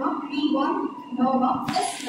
Nova, V1, Nova, S1.